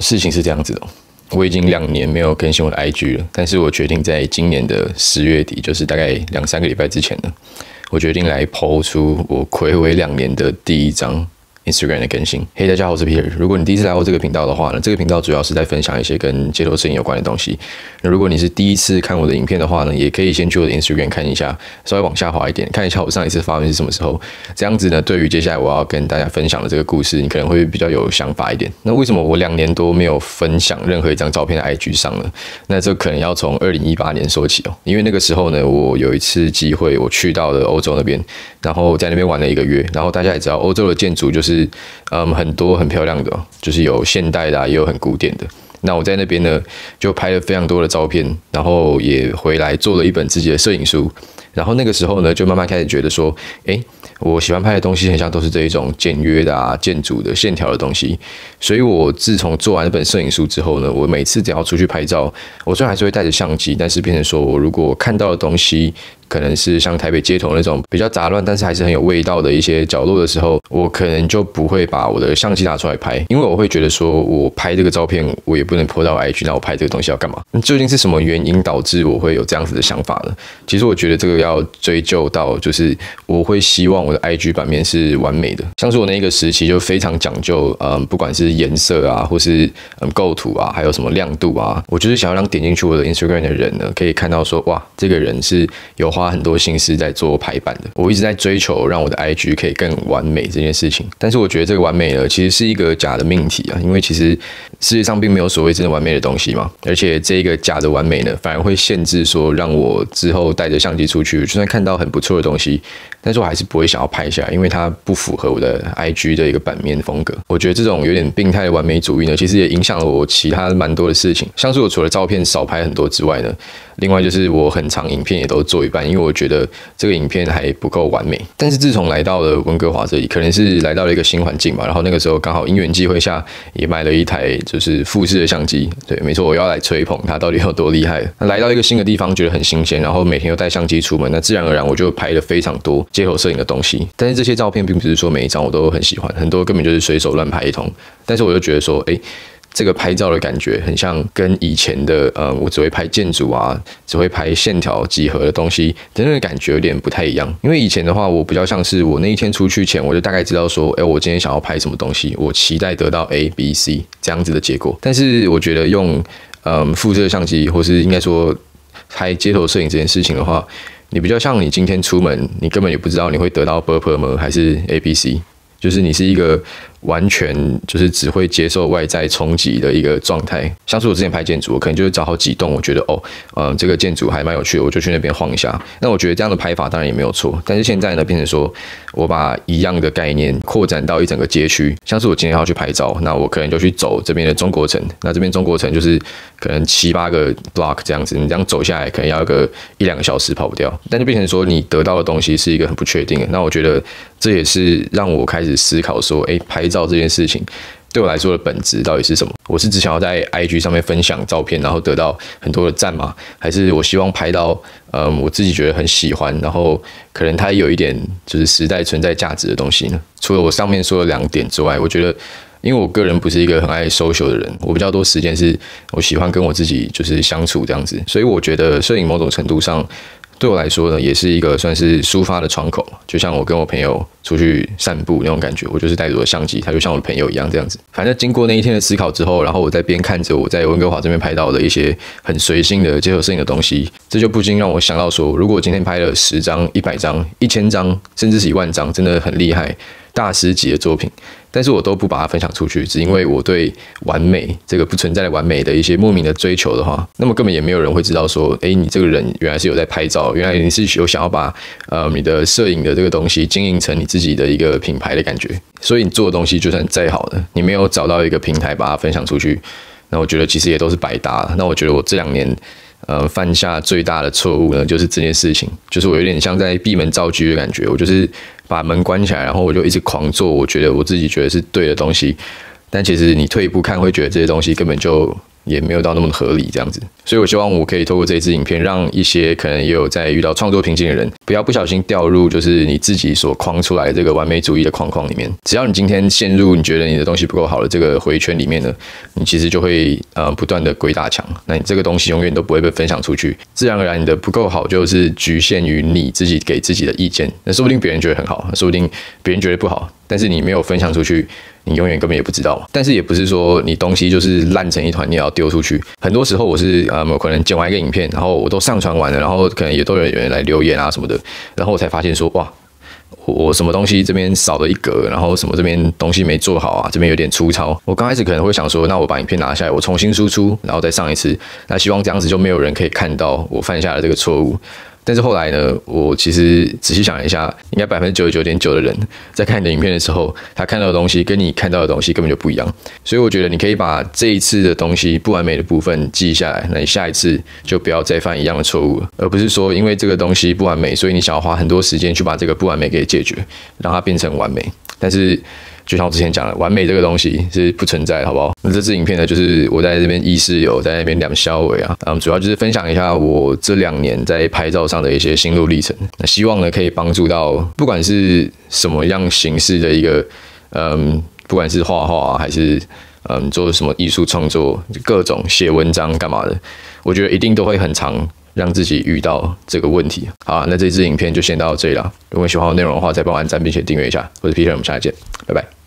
事情是这样子的，我已经两年没有更新我的 IG 了，但是我决定在今年的十月底，就是大概两三个礼拜之前呢，我决定来抛出我暌违两年的第一张。Instagram 的更新，嘿，大家好，我是 Peter。如果你第一次来我这个频道的话呢，这个频道主要是在分享一些跟街头摄影有关的东西。那如果你是第一次看我的影片的话呢，也可以先去我的 Instagram 看一下，稍微往下滑一点，看一下我上一次发文是什么时候。这样子呢，对于接下来我要跟大家分享的这个故事，你可能会比较有想法一点。那为什么我两年多没有分享任何一张照片在 IG 上呢？那这可能要从二零一八年说起哦，因为那个时候呢，我有一次机会，我去到了欧洲那边，然后在那边玩了一个月。然后大家也知道，欧洲的建筑就是，是嗯。很多很漂亮的，就是有现代的，也有很古典的。那我在那边呢，就拍了非常多的照片，然后也回来做了一本自己的摄影书。然后那个时候呢，就慢慢开始觉得说，哎，我喜欢拍的东西很像都是这一种简约的啊，建筑的线条的东西。所以我自从做完那本摄影书之后呢，我每次只要出去拍照，我虽然还是会带着相机，但是变成说我如果看到的东西。可能是像台北街头那种比较杂乱，但是还是很有味道的一些角落的时候，我可能就不会把我的相机拿出来拍，因为我会觉得说，我拍这个照片，我也不能泼到 IG，那我拍这个东西要干嘛？究竟是什么原因导致我会有这样子的想法呢？其实我觉得这个要追究到，就是我会希望我的 IG 版面是完美的，像是我那个时期就非常讲究，嗯，不管是颜色啊，或是嗯构图啊，还有什么亮度啊，我就是想要让点进去我的 Instagram 的人呢，可以看到说，哇，这个人是有花。花很多心思在做排版的，我一直在追求让我的 IG 可以更完美这件事情。但是我觉得这个完美呢，其实是一个假的命题啊，因为其实世界上并没有所谓真的完美的东西嘛。而且这个假的完美呢，反而会限制说，让我之后带着相机出去，就算看到很不错的东西，但是我还是不会想要拍下，因为它不符合我的 IG 的一个版面风格。我觉得这种有点病态的完美主义呢，其实也影响了我其他蛮多的事情，像是我除了照片少拍很多之外呢。另外就是我很长影片也都做一半，因为我觉得这个影片还不够完美。但是自从来到了温哥华这里，可能是来到了一个新环境吧。然后那个时候刚好因缘际会下，也买了一台就是富士的相机。对，没错，我要来吹捧它到底有多厉害。那 来到一个新的地方，觉得很新鲜，然后每天又带相机出门，那自然而然我就拍了非常多街头摄影的东西。但是这些照片并不是说每一张我都很喜欢，很多根本就是随手乱拍一通。但是我又觉得说，哎。这个拍照的感觉很像跟以前的呃，我只会拍建筑啊，只会拍线条几何的东西，真的感觉有点不太一样。因为以前的话，我比较像是我那一天出去前，我就大概知道说，哎，我今天想要拍什么东西，我期待得到 A、B、C 这样子的结果。但是我觉得用嗯辐射相机，或是应该说拍街头摄影这件事情的话，你比较像你今天出门，你根本也不知道你会得到 b u r p l e 吗，还是 A、B、C，就是你是一个。完全就是只会接受外在冲击的一个状态。像是我之前拍建筑，我可能就会找好几栋，我觉得哦，嗯，这个建筑还蛮有趣的，我就去那边晃一下。那我觉得这样的拍法当然也没有错。但是现在呢，变成说我把一样的概念扩展到一整个街区。像是我今天要去拍照，那我可能就去走这边的中国城。那这边中国城就是可能七八个 block 这样子，你这样走下来可能要个一两个小时跑不掉。但就变成说你得到的东西是一个很不确定的。那我觉得这也是让我开始思考说，哎，拍。照这件事情对我来说的本质到底是什么？我是只想要在 IG 上面分享照片，然后得到很多的赞吗？还是我希望拍到嗯我自己觉得很喜欢，然后可能它有一点就是时代存在价值的东西呢？除了我上面说的两点之外，我觉得因为我个人不是一个很爱 social 的人，我比较多时间是我喜欢跟我自己就是相处这样子，所以我觉得摄影某种程度上。对我来说呢，也是一个算是抒发的窗口，就像我跟我朋友出去散步那种感觉，我就是带着我的相机，他就像我的朋友一样这样子。反正经过那一天的思考之后，然后我在边看着我在温哥华这边拍到的一些很随性的街头摄影的东西，这就不禁让我想到说，如果我今天拍了十张、一百张、一千张，甚至是一万张，真的很厉害。大师级的作品，但是我都不把它分享出去，只因为我对完美这个不存在完美的一些莫名的追求的话，那么根本也没有人会知道说，哎，你这个人原来是有在拍照，原来你是有想要把呃你的摄影的这个东西经营成你自己的一个品牌的感觉，所以你做的东西就算再好的，你没有找到一个平台把它分享出去，那我觉得其实也都是白搭。那我觉得我这两年。呃，犯下最大的错误呢，就是这件事情，就是我有点像在闭门造车的感觉，我就是把门关起来，然后我就一直狂做，我觉得我自己觉得是对的东西，但其实你退一步看，会觉得这些东西根本就也没有到那么合理这样子。所以我希望我可以透过这一支影片，让一些可能也有在遇到创作瓶颈的人，不要不小心掉入就是你自己所框出来这个完美主义的框框里面。只要你今天陷入你觉得你的东西不够好的这个回圈里面呢，你其实就会呃不断的鬼打墙，那你这个东西永远都不会被分享出去，自然而然你的不够好就是局限于你自己给自己的意见，那说不定别人觉得很好，说不定别人觉得不好，但是你没有分享出去。你永远根本也不知道，但是也不是说你东西就是烂成一团，你也要丢出去。很多时候我是呃，可能剪完一个影片，然后我都上传完了，然后可能也都有人来留言啊什么的，然后我才发现说，哇，我什么东西这边少了一格，然后什么这边东西没做好啊，这边有点粗糙。我刚开始可能会想说，那我把影片拿下来，我重新输出，然后再上一次，那希望这样子就没有人可以看到我犯下的这个错误。但是后来呢，我其实仔细想了一下，应该百分之九十九点九的人在看你的影片的时候，他看到的东西跟你看到的东西根本就不一样。所以我觉得你可以把这一次的东西不完美的部分记下来，那你下一次就不要再犯一样的错误，而不是说因为这个东西不完美，所以你想要花很多时间去把这个不完美给解决，让它变成完美。但是。就像我之前讲的，完美这个东西是不存在的，好不好？那这支影片呢，就是我在这边意识有在那边两消尾啊，嗯，主要就是分享一下我这两年在拍照上的一些心路历程。那希望呢，可以帮助到不管是什么样形式的一个，嗯，不管是画画还是嗯做什么艺术创作，各种写文章干嘛的，我觉得一定都会很常让自己遇到这个问题。好，那这支影片就先到这里了。如果喜欢我内容的话，再帮我按赞并且订阅一下。我是 Peter，我们下次见，拜拜。